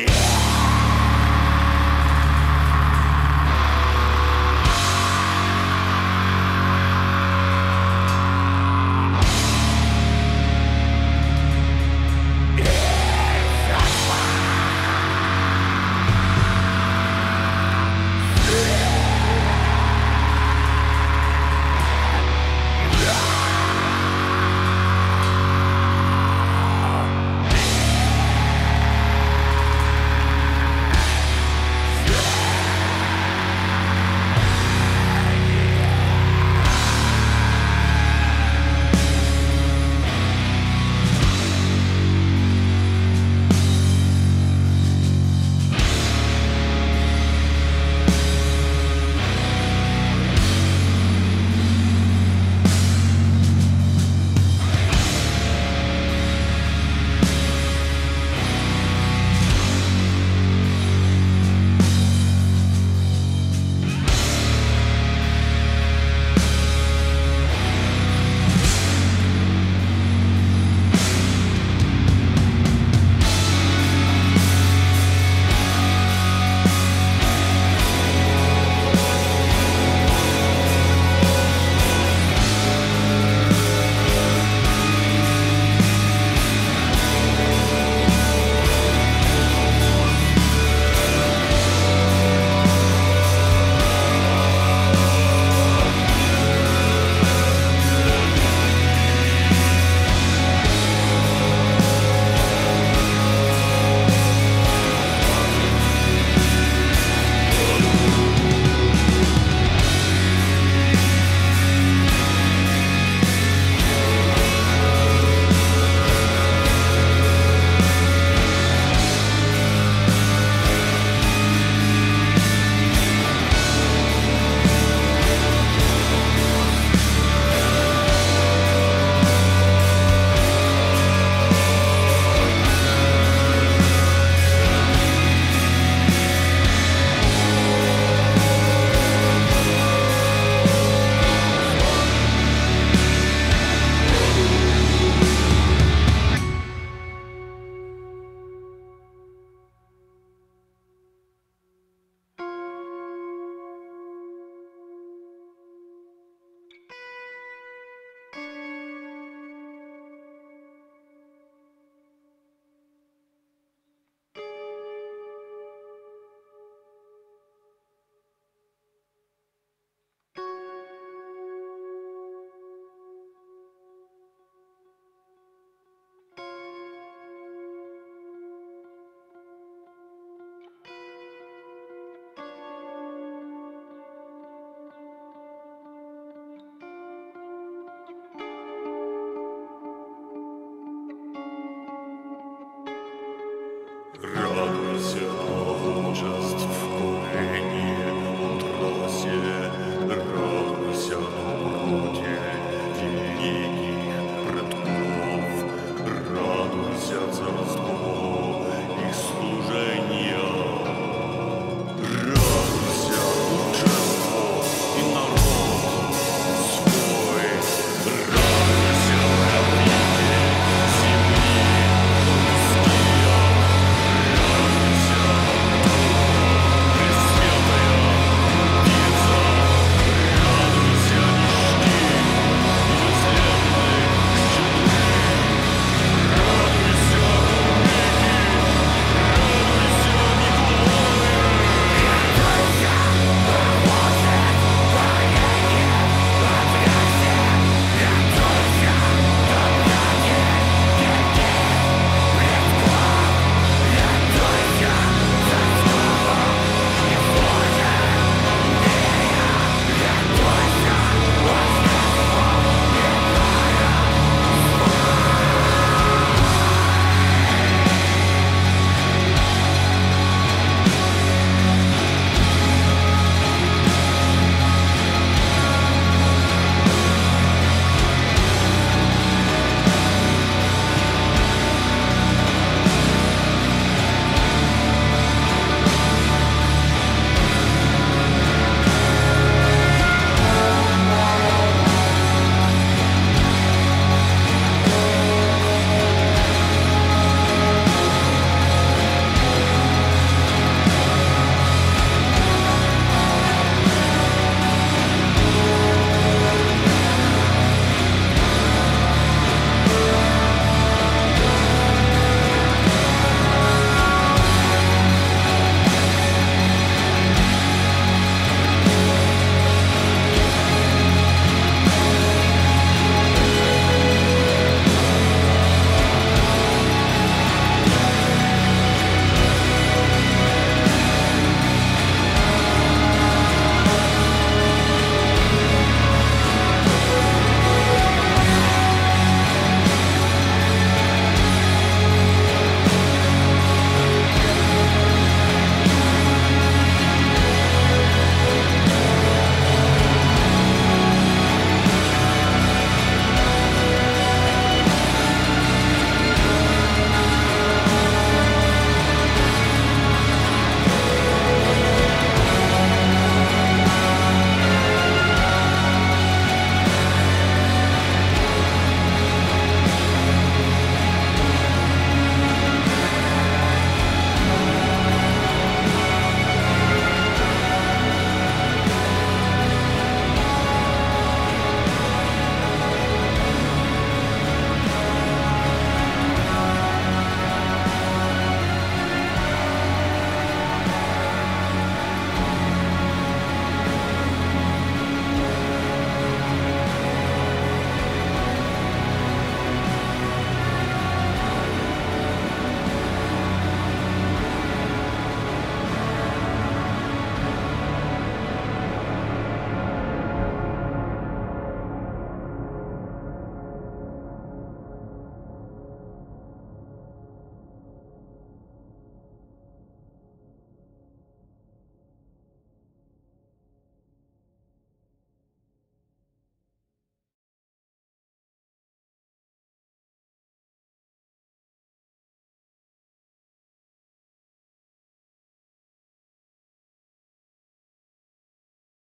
Yeah.